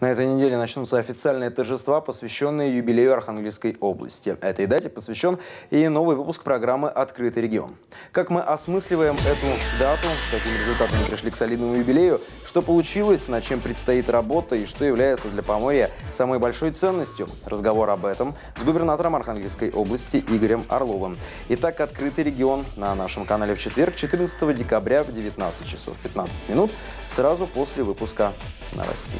На этой неделе начнутся официальные торжества, посвященные юбилею Архангельской области. Этой дате посвящен и новый выпуск программы «Открытый регион». Как мы осмысливаем эту дату, с какими результатами пришли к солидному юбилею, что получилось, над чем предстоит работа и что является для Поморья самой большой ценностью. Разговор об этом с губернатором Архангельской области Игорем Орловым. Итак, «Открытый регион» на нашем канале в четверг, 14 декабря в 19 часов 15 минут, сразу после выпуска новостей.